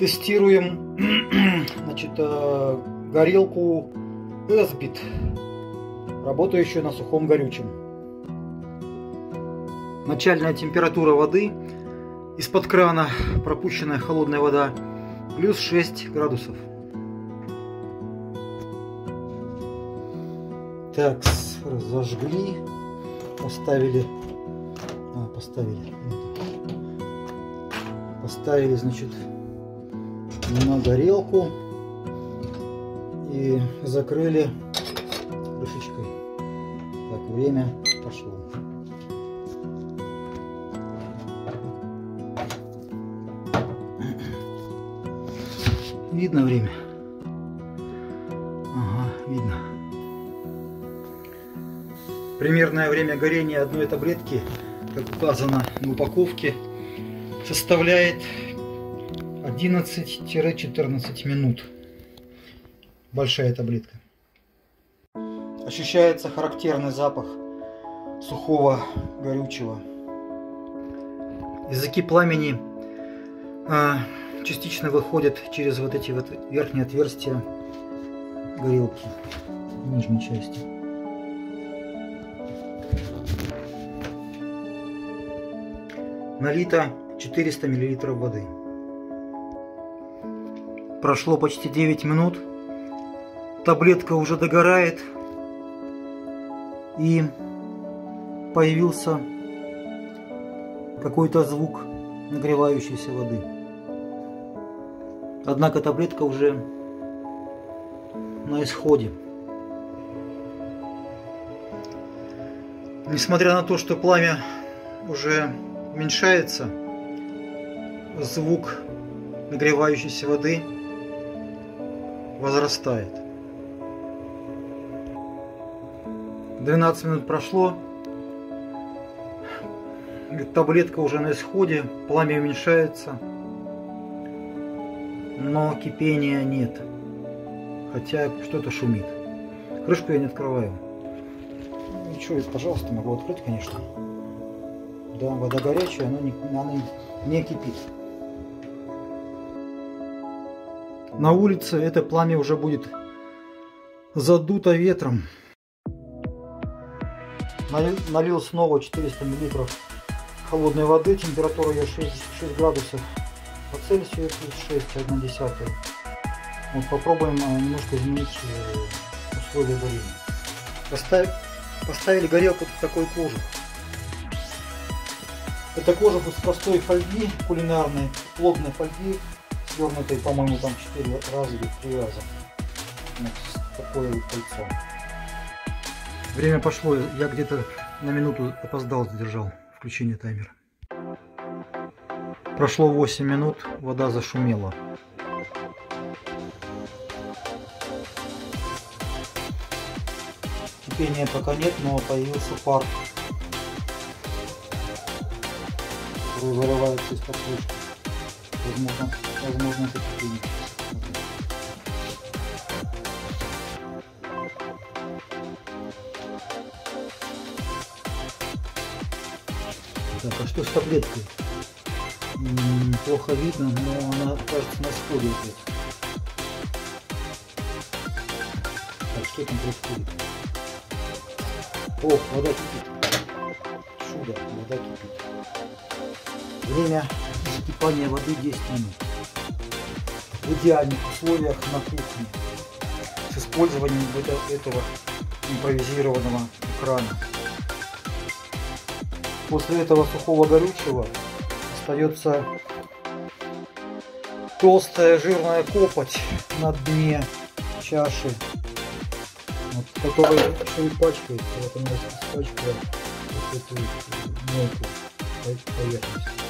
Тестируем значит, э, горелку Эсбит, работающую на сухом горючем. Начальная температура воды из-под крана, пропущенная холодная вода, плюс 6 градусов. Так, зажгли, поставили, а, поставили, поставили, значит, на горелку и закрыли крышечкой. Так, время пошло. Видно время? Ага, видно. Примерное время горения одной таблетки, как указано на упаковке, составляет 11-14 минут. Большая таблетка. Ощущается характерный запах сухого горючего. Языки пламени а, частично выходят через вот эти вот верхние отверстия горелки нижней части. Налито 400 мл воды. Прошло почти 9 минут. Таблетка уже догорает. И появился какой-то звук нагревающейся воды. Однако таблетка уже на исходе. Несмотря на то, что пламя уже уменьшается, звук нагревающейся воды возрастает. 12 минут прошло, таблетка уже на исходе, пламя уменьшается, но кипения нет, хотя что-то шумит. Крышку я не открываю. Ничего, пожалуйста, могу открыть, конечно. Да, вода горячая, не, она не кипит. На улице это пламя уже будет задуто ветром. Налил снова 400 мл холодной воды, температура ее 6, 6 градусов по Цельсию плюс 6, 1 десятая. Вот попробуем э, немножко изменить э, условия варенья. Поставь, поставили горелку в такой кожух. Это кожух из простой фольги кулинарной, плотной фольги, свернутой, по-моему, там 4 раза или 3 раза. Вот такое вот кольцо. Время пошло, я где-то на минуту опоздал, задержал включение таймера. Прошло 8 минут, вода зашумела. Кипения пока нет, но появился пар. Который вырывается из-под крышки. Возможно, возможно это кипение. Так, а что с таблеткой? плохо видно, но она кажется на сходе опять. Так, что там происходит? О, вода кипит. Чудо, вода кипит. Время закипания воды 10 минут. В идеальных условиях на кухне с использованием этого импровизированного крана. После этого сухого горючего остается толстая жирная копоть на дне чаши, вот, которая еще и пачкается. Вот она испачкала эту мойку поверхность.